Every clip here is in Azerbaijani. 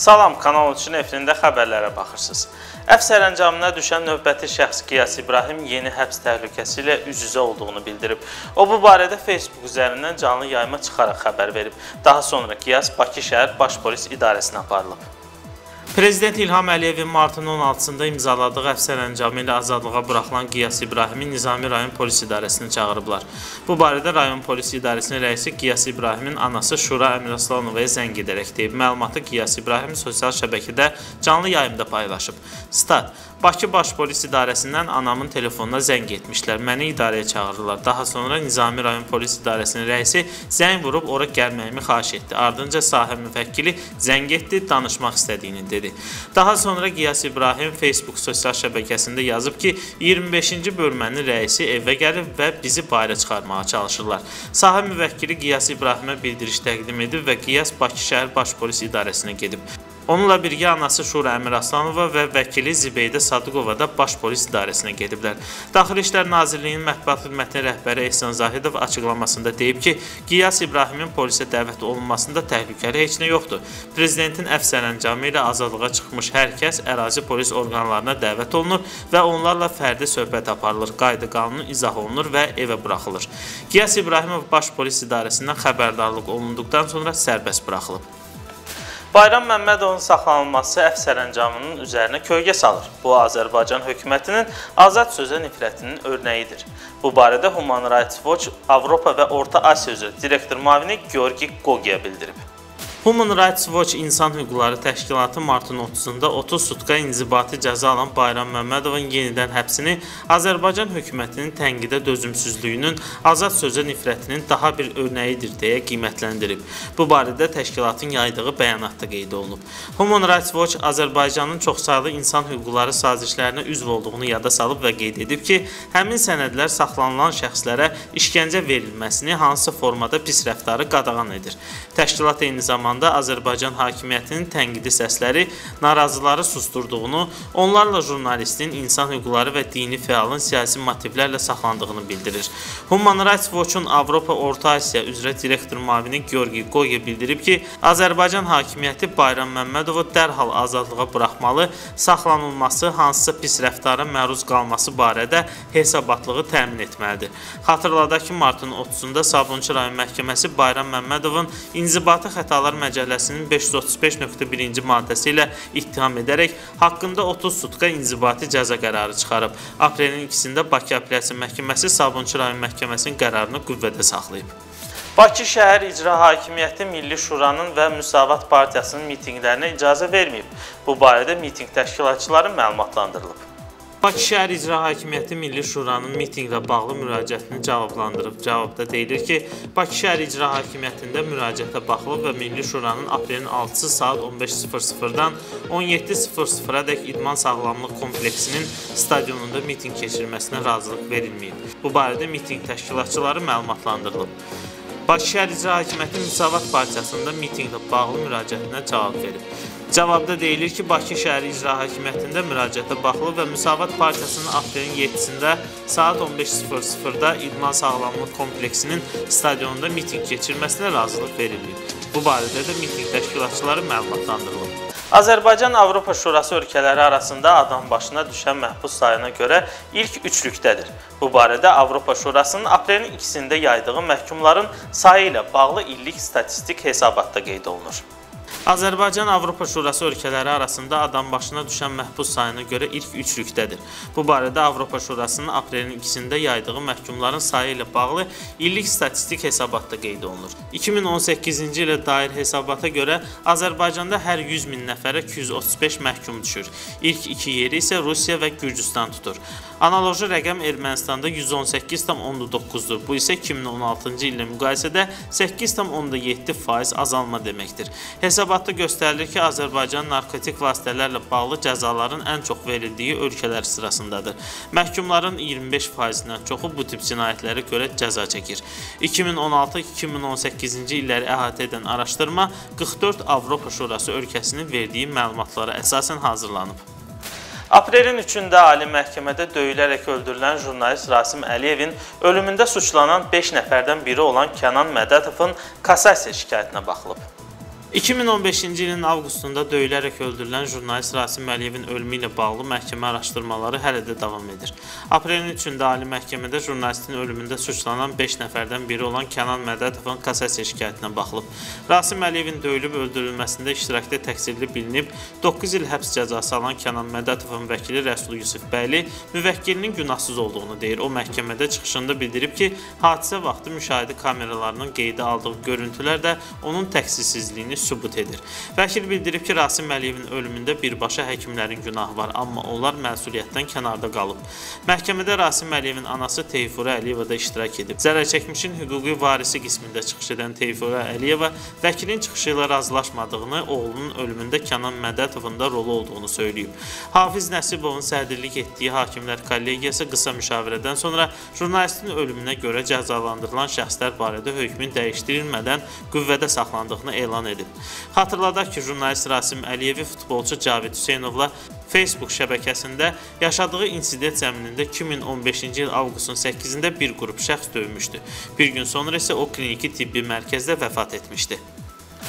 Salam, Kanal 3-ün efirində xəbərlərə baxırsınız. Əf sərəncamına düşən növbəti şəxs Qiyas İbrahim yeni həbs təhlükəsi ilə üz-üzə olduğunu bildirib. O bu barədə Facebook üzərindən canlı yayıma çıxaraq xəbər verib. Daha sonra Qiyas Bakı şəhər Baş Polis İdarəsinə aparılıb. Prezident İlham Əliyevin martın 16-sında imzaladığı əf sərəncamı ilə azadlığa buraxılan Qiyas İbrahimi Nizami rayon polis idarəsinə çağırıblar. Bu barədə rayon polis idarəsinin rəisi Qiyas İbrahimin anası Şura Əmiraslanovaya zəng edərək deyib. Məlumatı Qiyas İbrahim sosial şəbəkədə canlı yayımda paylaşıb. Stat: Bakı Baş Polis İdarəsindən anamın telefonuna zəng etmişlər. Məni idarəyə çağırırlar. Daha sonra Nizami rayon polis idarəsinin rəisi zəng vurub ora gəlməyimi xahiş etdi. Ardınca sahə müvəkkili zəng etdi, danışmaq istədiyini dedi. Daha sonra Qiyas İbrahim Facebook sosial şəbəkəsində yazıb ki, 25-ci bölmənin rəisi evə gəlib və bizi bayıra çıxarmağa çalışırlar. Sahə müvəkkili Qiyas İbrahimə bildiriş təqdim edib və Qiyas Bakı şəhər Baş Polis İdarəsinə gedib. Onunla birgə anası Şura Əmiraslanova və vəkili Zibeydə Sadıqova da Baş Polis İdarəsinə gediblər. Daxili İşlər Nazirliyinin mətbuat xidmətinin rəhbəri Ehsan Zahidov açıqlamasında deyib ki, Qiyas İbrahimin polisə dəvət olunmasında təhlükəli heç nə yoxdur. Prezidentin əf sərəncamı ilə azadlığa çıxmış hər kəs ərazi polis orqanlarına dəvət olunur və onlarla fərdi söhbət aparılır, qayda qanunu izah olunur və evə buraxılır. Qiyas İbrahimov Baş Polis İdarəsindən xəbərdarlıq olunduqdan sonra sərbəst buraxılıb. Bayram Məmmədovun saxlanılması əf sərəncamının üzərinə kölgə salır. Bu, Azərbaycan hökumətinin azad sözə nifrətinin örnəyidir. Bu barədə Human Rights Watch Avropa və Orta Asiya üzrə direktor müavini Georgi Qogiya bildirib. Human Rights Watch İnsan Hüquqları Təşkilatı martın 30-da 30 sutka inzibati cəza alan Bayram Məmmədovun yenidən həbsini Azərbaycan hökumətinin tənqidə dözümsüzlüyünün, azad sözə nifrətinin daha bir örnəyidir deyə qiymətləndirib. Bu barədə təşkilatın yaydığı bəyanatda qeyd olunub. Human Rights Watch Azərbaycanın çoxsaylı insan hüquqları sazişlərinə üzv olduğunu yada salıb və qeyd edib ki, həmin sənədlər saxlanılan şəxslərə işgəncə verilməsini hansı formada pis rəftarı qadağan edir. Təşkilat eyni zamanda zamanda Azərbaycan hakimiyyətinin tənqidi səsləri narazıları susturduğunu, onlarla jurnalistin, insan hüquqları və dini fəalın siyasi motivlərlə saxlandığını bildirir. Human Rights Watch-un Avropa Orta Asiya üzrə direktor müavini Georgi Goye bildirib ki, Azərbaycan hakimiyyəti Bayram Məmmədovu dərhal azadlığa buraxmalı, saxlanılması, hansısa pis rəftara məruz qalması barədə hesabatlığı təmin etməlidir. Xatırladaq ki, martın 30-da Sabunçu rayon məhkəməsi Bayram Məmmədovun inzibati xətalar Məcəlləsinin 535.1-ci maddəsi ilə ittiham edərək haqqında 30 sutka inzibati cəza qərarı çıxarıb. Aprelin 2-sində Bakı Apellyasiya Məhkəməsi Sabunçu rayon məhkəməsinin qərarını qüvvədə saxlayıb. Bakı şəhər icra hakimiyyəti Milli Şuranın və Müsavat Partiyasının mitinqlərinə icazə verməyib. Bu barədə mitinq təşkilatçıları məlumatlandırılıb. Bakı şəhər icra hakimiyyəti Milli Şuranın mitinqlə bağlı müraciətini cavablandırıb. Cavabda deyilir ki, Bakı şəhər icra hakimiyyətində müraciətə baxılıb və Milli Şuranın aprelin 6-sı saat 15:00-dan 17:00-dək idman sağlamlıq kompleksinin stadionunda mitinq keçirilməsinə razılıq verilməyib. Bu barədə mitinq təşkilatçıları məlumatlandırılıb. Bakı şəhər icra hakimiyyəti Müsavat partiyasında mitinqlə bağlı müraciətinə cavab verib. Cavabda deyilir ki, Bakı şəhəri icra hakimiyyətində müraciətə baxılıb və Müsavat partiyasının aprelin 7-sində saat 15:00-da İdman Sağlamlıq kompleksinin stadionunda mitinq keçirməsinə razılıq verilib. Bu barədə də mitinq təşkilatçıları məlumatlandırılıb. Azərbaycan Avropa Şurası ölkələri arasında adam başına düşən məhbus sayına görə ilk üçlükdədir. Bu barədə Avropa Şurasının aprelin 2-sində yaydığı məhkumların sayı ilə bağlı illik statistik hesabatda qeyd olunur. Azərbaycan Avropa Şurası ölkələri arasında adam başına düşən məhbus sayına görə ilk üçlükdədir. Bu barədə Avropa Şurasının aprelin 2-sində yaydığı məhkumların sayı ilə bağlı illik statistik hesabatda qeyd olunur. 2018-ci ilə dair hesabata görə Azərbaycanda hər 100 min nəfərə 235 məhkum düşür. İlk iki yeri isə Rusiya və Gürcüstan tutur. Analoji rəqəm Ermənistanda 118,9-dur. Bu isə 2016-cı illə müqayisədə 8,7% azalma deməkdir. Hesab Hesabatda göstərilir ki, Azərbaycan narkotik vasitələrlə bağlı cəzaların ən çox verildiyi ölkələr sırasındadır. Məhkumların 25%-dən çoxu bu tip cinayətlərə görə cəza çəkir. 2016-2018-ci illəri əhatə edən araşdırma 44 Avropa Şurası ölkəsinin verdiyi məlumatlara əsasən hazırlanıb. Aprelin 3-də Ali Məhkəmədə döyülərək öldürülən jurnalist Rasim Əliyevin ölümündə suçlanan 5 nəfərdən biri olan Kənan Mədətovun kassasiya şikayətinə baxılıb. 2015-ci ilin avqustunda döyülərək öldürülən jurnalist Rasim Əliyevin ölümü ilə bağlı məhkəmə araşdırmaları hələ də davam edir. Aprelin 3-də Ali Məhkəmədə jurnalistin ölümündə suçlanan 5 nəfərdən biri olan Kənan Mədədovun kassasiya şikayətinə baxılıb. Rasim Əliyevin döyülüb öldürülməsində iştirakda təqsirli bilinib 9 il həbs cəzası alan Kənan Mədədovun vəkili Rəsul Yusufbəyli müvəkkilinin günahsız olduğunu deyir. O məhkəmədə çıxışında bildirib ki, hadisə vaxtı müşahidə kameralarının qeydə aldığı görüntülər də onun təqsirsizliyini sübut edir. Vəkil bildirib ki, Rasim Əliyevin ölümündə birbaşa həkimlərin günahı var, amma onlar məsuliyyətdən kənarda qalıb. Məhkəmədə Rasim Əliyevin anası Teyfurə Əliyeva da iştirak edib. Zərər çəkmişin hüquqi varisi qismində çıxış edən Teyfurə Əliyeva vəkilin çıxışı ilə razılaşmadığını, oğlunun ölümündə Kənan Mədətovun da rolu olduğunu söyləyib. Hafiz Nəsibovun sədrlik etdiyi Hakimlər Kollegiyası qısa müşavirədən sonra jurnalistin ölümünə görə cəzalandırılan şəxslər barədə hökmün dəyişdirilmədən qüvvədə saxlandığını elan edib. Xatırladaq ki, jurnalist Rasim Əliyevi futbolçu Cavid Hüseynovla Facebook şəbəkəsində yaşadığı insident zəminində 2015-ci il avqustun 8-də bir qrup şəxs döymüşdü. Bir gün sonra isə o kliniki tibbi mərkəzdə vəfat etmişdi.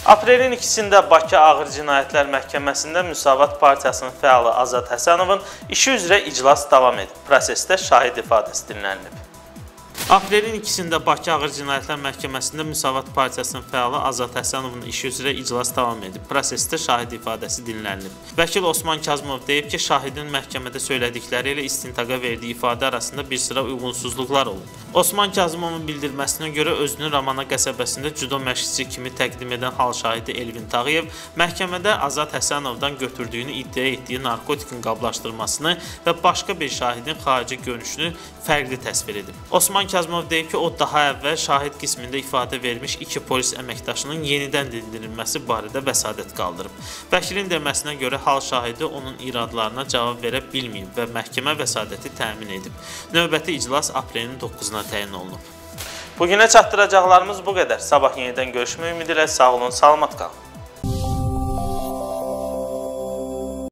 Aprelin 2-sində Bakı Ağır Cinayətlər Məhkəməsində Müsavat Partiyasının fəalı Azad Həsənovun işi üzrə iclas davam edib. Prosesdə şahid ifadəsi dinlənilib. Aprelin 2-sində Bakı Ağır Cinayətlər Məhkəməsində Müsavat Partiyasının fəalı Azad Həsənovun işi üzrə iclas davam edib. Prosesdə şahid ifadəsi dinlənilib. Vəkil Osman Kazımov deyib ki, şahidin məhkəmədə söylədikləri ilə istintaqa verdiyi ifadə arasında bir sıra uyğunsuzluqlar olub. Osman Kazımovun bildirməsinə görə özünü Ramana qəsəbəsində judo məşqçisi kimi təqdim edən hal şahidi Elvin Tağıyev məhkəmədə Azad Həsənovdan götürdüyünü iddia etdiyi narkotikin qablaşdırmasını və başqa bir şahidin xarici görünüşünü fərqli təsvir edib. Osman Kazımov deyir ki, o daha əvvəl şahid qismində ifadə vermiş iki polis əməkdaşının yenidən dindirilməsi barədə vəsadət qaldırıb. Vəkilin deməsinə görə hal şahidi onun iradlarına cavab verə bilməyib və məhkəmə vəsadəti təmin edib. Növbəti iclas aprelin 9-na təyin olunub. Bugünə çatdıracaqlarımız bu qədər. Sabah yenidən görüşmək ümidi ilə sağ olun, salamat qalın.